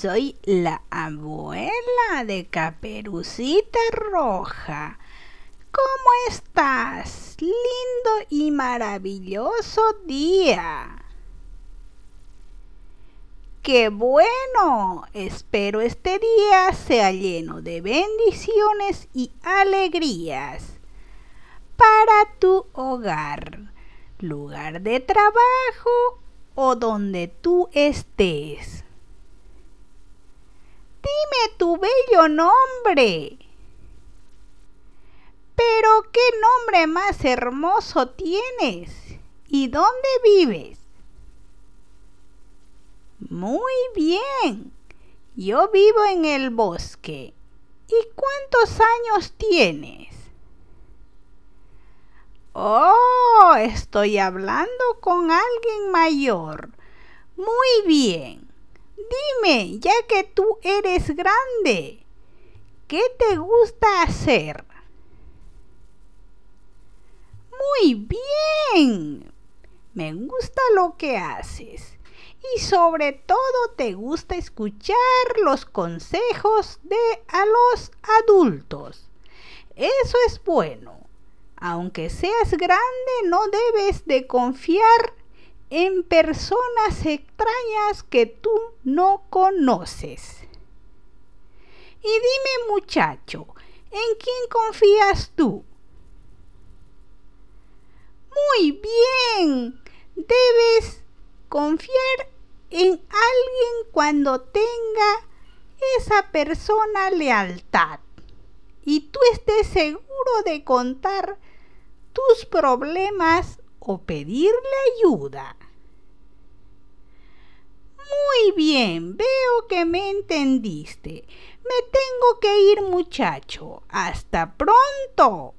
soy la abuela de Caperucita Roja. ¿Cómo estás? Lindo y maravilloso día. ¡Qué bueno! Espero este día sea lleno de bendiciones y alegrías para tu hogar, lugar de trabajo o donde tú estés. Dime tu bello nombre. Pero qué nombre más hermoso tienes. ¿Y dónde vives? Muy bien. Yo vivo en el bosque. ¿Y cuántos años tienes? Oh, estoy hablando con alguien mayor. Muy bien. Dime, ya que tú eres grande, ¿qué te gusta hacer? Muy bien. Me gusta lo que haces. Y sobre todo te gusta escuchar los consejos de a los adultos. Eso es bueno. Aunque seas grande, no debes de confiar en personas extrañas que tú no conoces. Y dime muchacho, ¿en quién confías tú? Muy bien, debes confiar en alguien cuando tenga esa persona lealtad y tú estés seguro de contar tus problemas o pedirle ayuda. Muy bien, veo que me entendiste. Me tengo que ir muchacho. Hasta pronto.